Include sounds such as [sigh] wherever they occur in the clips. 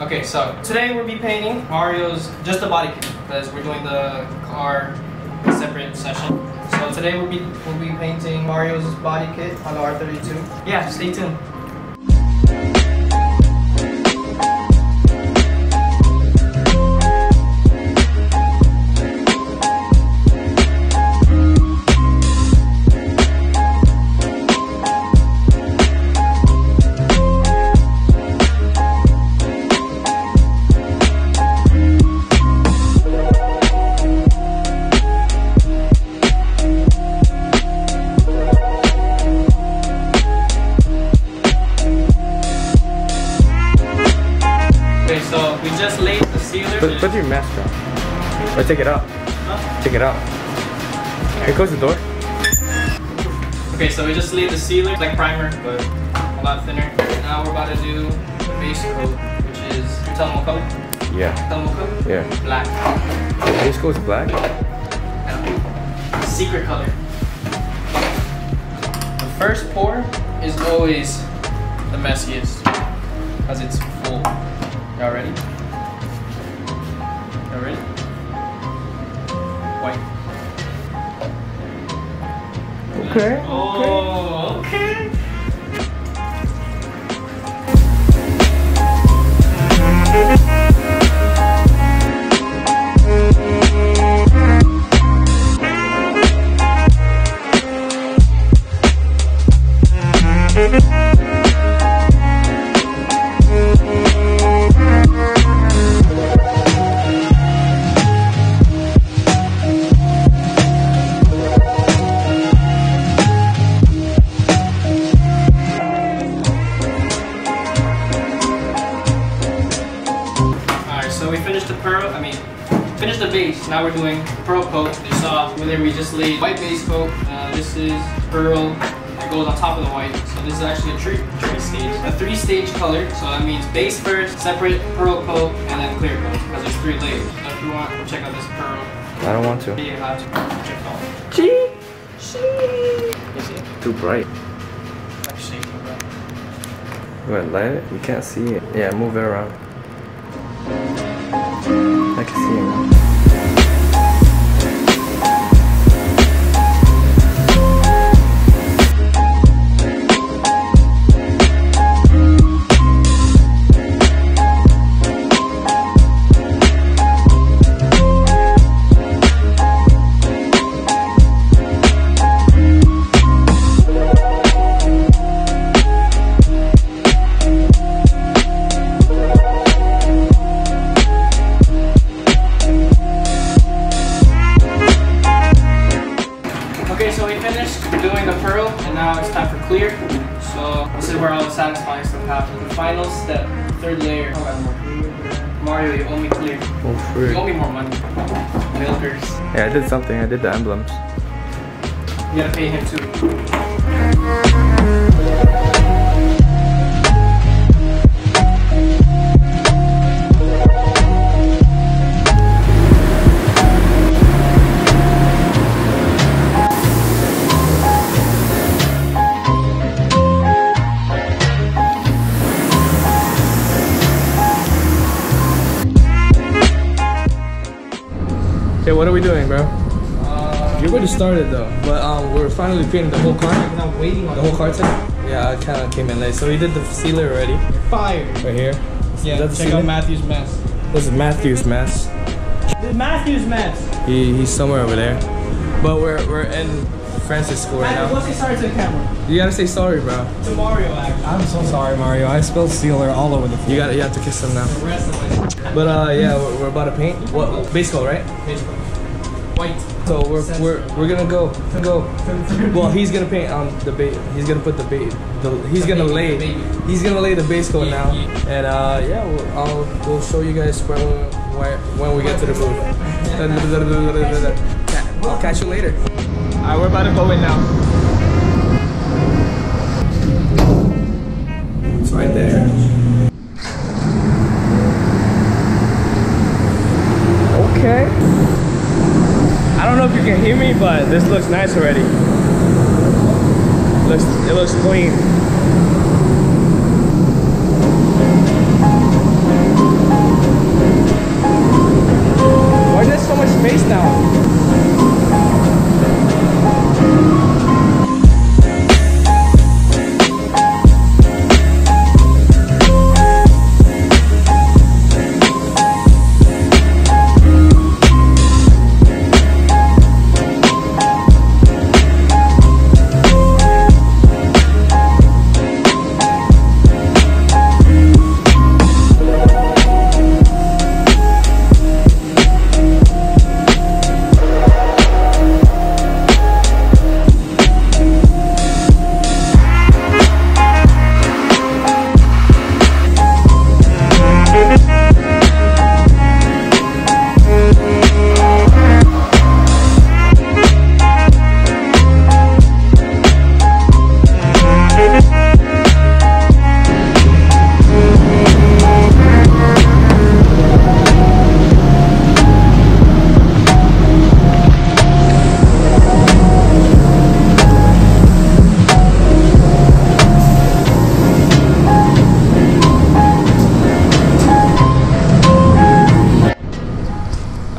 Okay, so today we'll be painting Mario's just the body kit because we're doing the car separate session. So today we'll be we'll be painting Mario's body kit on the R32. Yeah, stay tuned. Take it out. Take it out. Here close the door. Okay, so we just laid the sealer, like primer, but a lot thinner. Now we're about to do the base coat, which is, tell them what color? Yeah. Tell them what color? Yeah. Black. The base coat is black. Yeah. Secret color. The first pour is always the messiest, because it's full. Y'all ready? Y'all ready? Okay. Oh, okay. Alright, we're doing pearl coat. You saw whether we just laid white base coat. Uh, this is pearl that goes on top of the white. So this is actually a three, three stage, a three stage color. So that means base first, separate pearl coat, and then clear coat because there's three layers. So if you want, check out this pearl. I don't want to. You have to check out. Gee. You? Too bright. Like shaking, bro. You want to light it? You can't see it. Yeah, move it around. I can see it now. Yeah, I did something. I did the emblems. You gotta pay him too. Okay, what are we doing, bro? Uh, You already started though, but um, we're finally painting the whole car. I'm waiting on The whole car today? Yeah, I kind of came in late. So we did the sealer already, fire. right here. Yeah, Is that the check sealer? out Matthew's mess. This is Matthew's mess. This Matthew's mess. He, he's somewhere over there. But we're we're in Francis School right Matthew, now. what's he sorry to the camera? You gotta say sorry, bro. To Mario, actually. I'm so sorry, Mario. I spilled sealer all over the floor. You gotta you have to kiss him now. The rest of it. But uh, yeah, we're, we're about to paint. What base coat, right? Basically. White. So we're we're we're gonna go go. [laughs] Well, he's gonna paint on the bait. He's gonna put the bait. The, he's The gonna baby, lay. baby. He's gonna lay the base coat Yeah, now. yeah. And uh, yeah, we'll, I'll we'll show you guys when when, when we get to the booth. [laughs] I'll catch you later. Alright, we're about to go in now. It's right there. Okay. I don't know if you can hear me, but this looks nice already. Looks it looks clean.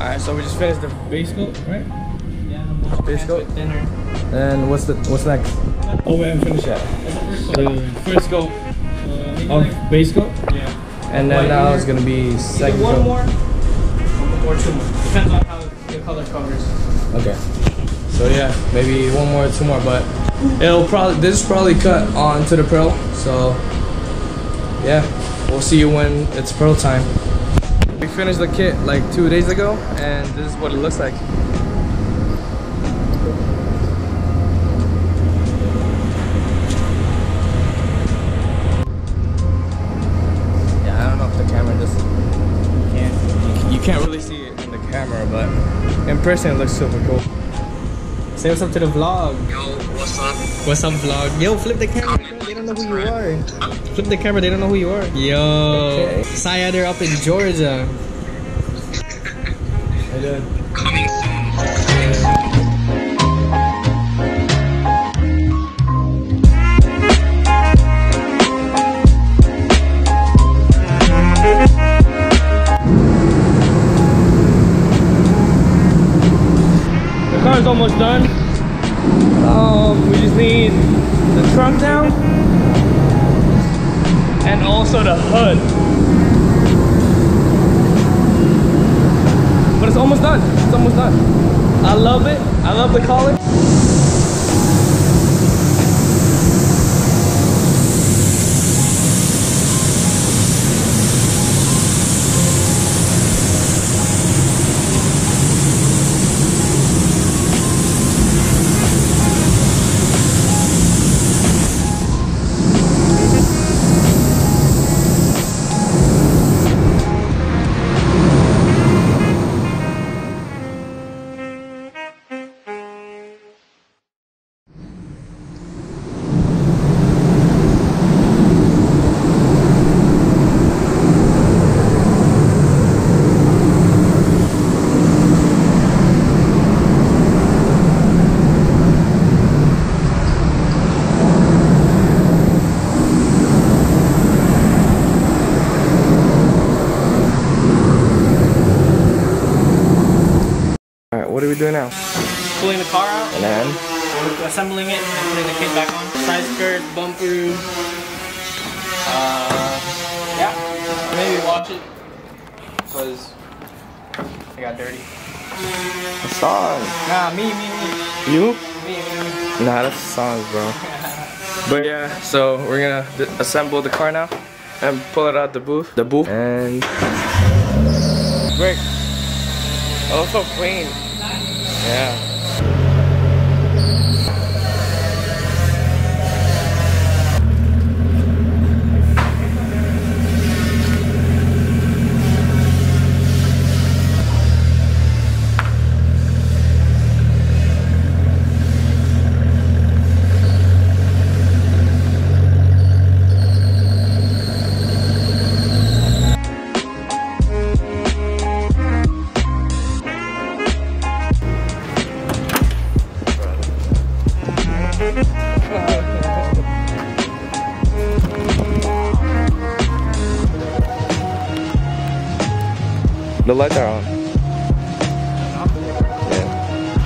Finished the base coat, right? Yeah, the Base coat? thinner. And what's the what's next? Oh, we haven't finished yet. The first coat Uh, of base coat, yeah. and then White now either- it's gonna be second one coat. One more or two more. Depends on how the color covers. Okay. So yeah, maybe one more, two more, but it'll probably this is probably cut onto the pearl. So yeah, we'll see you when it's pearl time. We finished the kit like two days ago, and this is what it looks like. Yeah, I don't know if the camera just can't. You can't really see it in the camera, but in person it looks super cool. Say what's up to the vlog. Yo, what's up? What's up, vlog? Yo, flip the camera. Bro. They know who you are. Flip the camera. They don't know who you are. Yo, Okay. Saya, they're up in Georgia. Hey, dude. Coming soon. Car's almost done. Um, we just need the trunk down and also the hood. But it's almost done. It's almost done. I love it. I love the color. All right, what are we doing now? Pulling the car out, And then assembling it, and putting the kit back on. Side skirt, bumper. Uh, yeah. Maybe watch it because I got dirty. a song. Nah, me, me, me, You? me, me, me. Nah, that's songs, bro. [laughs] But yeah, so we're gonna d- assemble the car now and pull it out the booth. The booth. And great. Oh, so clean. Yeah.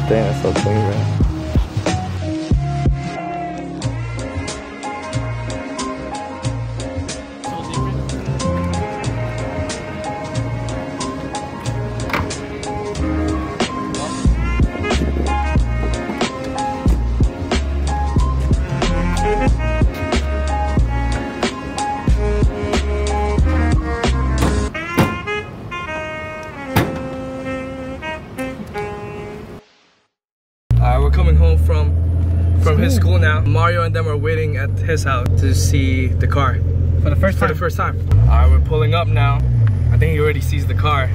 Dang, that's so clean, man. Mario and them are waiting at his house to see the car For the first for the first time. Alright, we're pulling up now. I think he already sees the car.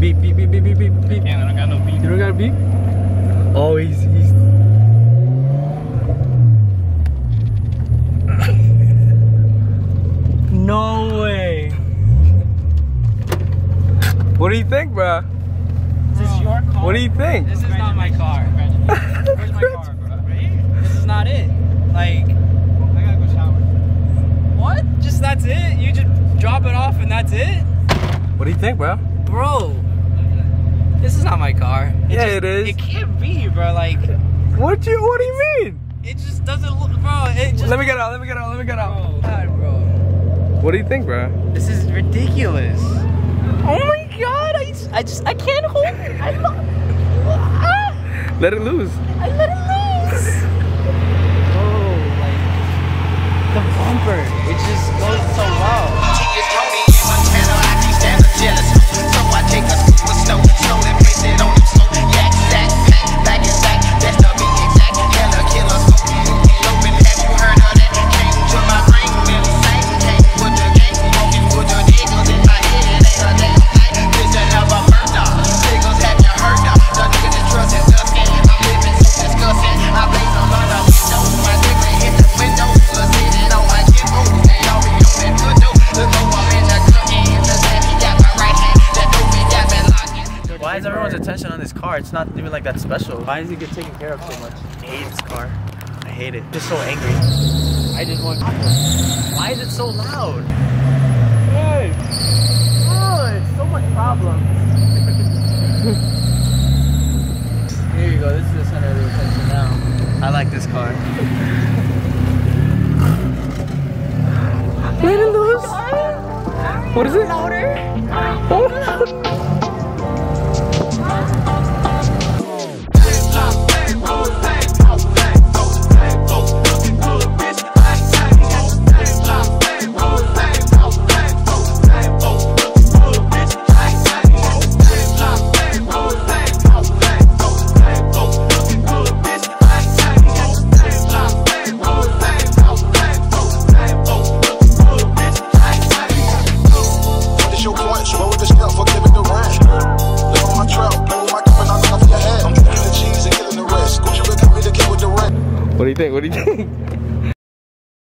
Beep beep beep beep beep beep beep. Yeah, I don't got no beat. You don't got a beep? Oh, he's he's. [coughs] no way. What do you think, bruh? Is this your car? What do you think? This is not my car. Where's my car, bro? Right here? This is not it. Like, I gotta go shower. what? Just that's it? You just drop it off and that's it? What do you think, bro? Bro. This is not my car. Yeah, just- it is. It can't be, bro. Like, What do you? What do you mean? it just doesn't look, bro. It just. Let me get out. Let me get out. Let me get out. Bro, God, bro. What do you think, bro? This is ridiculous. Oh my god! I, just- I just I can't hold it. I lo- [laughs] ah, Let it loose. I let it loose. Oh, like the bumper. It just goes so well. Car? It's not even like that special. Why does it get taken care of so much? I hate this car. I hate it. Just so angry. I just want. Why is it so loud? Hey. Oh, it's so much problem. [laughs] Here you go. This is the center of the attention now. I like this car. Let it loose. What is it? It's